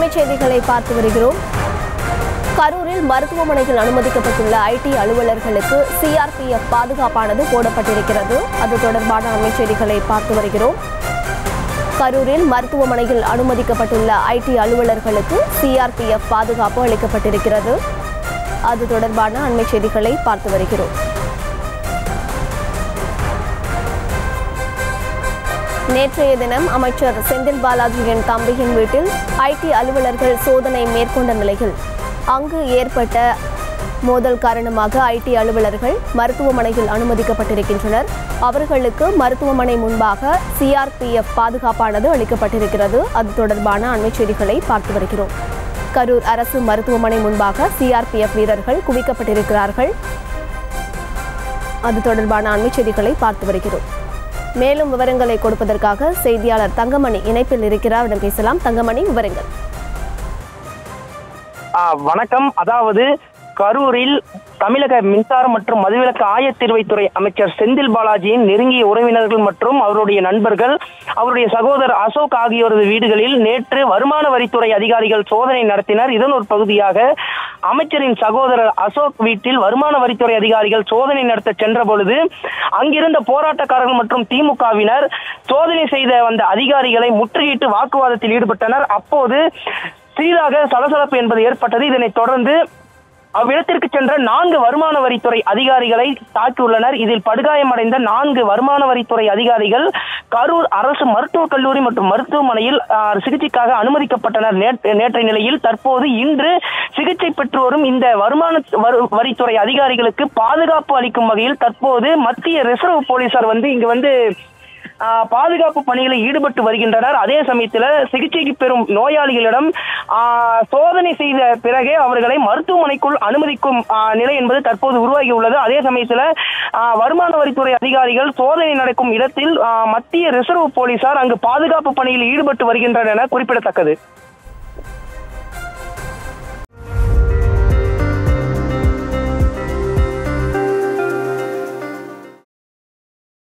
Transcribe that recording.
செய்திகளை பார்த்து வருகிறோம். கரூரில் மருத்துவமனையில் அனுமதிக்கப்பட்டுள்ள ஐடி அலுவலர்களுக்கு சிஆர்பிஎஃப் பாதுகாப்பானது போடப்பட்டிருக்கிறது. அது தொடர்பான அண்மை செய்திகளை பார்த்து வருகிறோம். கரூரில் மருத்துவமனையில் அனுமதிக்கப்பட்டுள்ள ஐடி அலுவலர்களுக்கு சிஆர்பிஎஃப் பாதுகாப்பு அளிக்கப்பட்டிருக்கிறது. அது தொடர்பான அண்மை செய்திகளை பார்த்து வருகிறோம். நேற்றைய தினம் அமைச்சர் செந்தில் பாலாஜியின் தம்பியின் வீட்டில் ஐடி அலுவலர்கள் சோதனை மேற்கொண்ட நிலையில் அங்கு ஏற்பட்ட மோதல் காரணமாக ஐடி அலுவலர்கள் மருத்துவமனையில் அனுமதிக்கப்பட்டிருக்கின்றனர். அவர்களுக்கு மருத்துவமனை முன்பாக சிஆர்பிஎஃப் பாதுகாப்பானது அளிக்கப்பட்டிருக்கிறது. அது தொடர்பான அண்மைச் செய்திகளை பார்த்து வருகிறோம். கரூர் அரசு மருத்துவமனை முன்பாக சிஆர்பிஎஃப் வீரர்கள் குவிக்கப்பட்டிருக்கிறார்கள். அது தொடர்பான அண்மை செய்திகளை பார்த்து வருகிறோம். மேலும் விவரங்களை கொடுப்பதற்காக செய்தியாளர் தங்கமணி இணைப்பில் இருக்கிறார். அவரிடம் பேசலாம். தங்கமணி விவரங்கள். வணக்கம். அதாவது கரூரில் தமிழக மின்சாரம் மற்றும் மதுவிலக்கு ஆயத்தீர்வைத்துறை அமைச்சர் செந்தில் பாலாஜியின் நெருங்கிய உறவினர்கள் மற்றும் அவருடைய நண்பர்கள் அவருடைய சகோதரர் அசோக் ஆகியோரது வீடுகளில் நேற்று வருமான வரித்துறை அதிகாரிகள் சோதனை நடத்தினர். இதன் ஒரு பகுதியாக அமைச்சரின் சகோதரர் அசோக் வீட்டில் வருமான வரித்துறை அதிகாரிகள் சோதனை நடத்த சென்ற பொழுது அங்கிருந்த போராட்டக்காரர்கள் மற்றும் திமுகவினர் சோதனை செய்த வந்த அதிகாரிகளை முற்றுகையிட்டு வாக்குவாதத்தில் ஈடுபட்டனர். அப்போது சிறிதாக சலசலப்பு என்பது ஏற்பட்டது. இதனைத் தொடர்ந்து அவ்விடத்திற்கு சென்ற நான்கு வருமான வரித்துறை அதிகாரிகளை தாக்கியுள்ளனர். இதில் படுகாயமடைந்த நான்கு வருமான வரித்துறை அதிகாரிகள் கரூர் அரசு மருத்துவக் கல்லூரி மற்றும் மருத்துவமனையில் சிகிச்சைக்காக அனுமதிக்கப்பட்டனர். நேற்று- நேற்றைய நிலையில் தற்போது இன்று சிகிச்சை பெற்று வரும் இந்த வருமான வரித்துறை அதிகாரிகளுக்கு பாதுகாப்பு அளிக்கும் வகையில் தற்போது மத்திய ரிசர்வ் போலீசார் வந்து இங்கு வந்து பாதுகாப்பு பணிகளில் ஈடுபட்டு வருகின்றனர். அதே சமயத்தில் சிகிச்சைக்கு பெறும் நோயாளிகளிடம் சோதனை செய்த பிறகே அவர்களை மருத்துவமனைக்குள் அனுமதிக்கும் நிலை என்பது தற்போது உருவாகி உள்ளது. அதே சமயத்தில் வருமான வரித்துறை அதிகாரிகள் சோதனை நடக்கும் இடத்தில் மத்திய ரிசர்வ் போலீசார் அங்கு பாதுகாப்பு பணியில் ஈடுபட்டு வருகின்றனர் என குறிப்பிடத்தக்கது.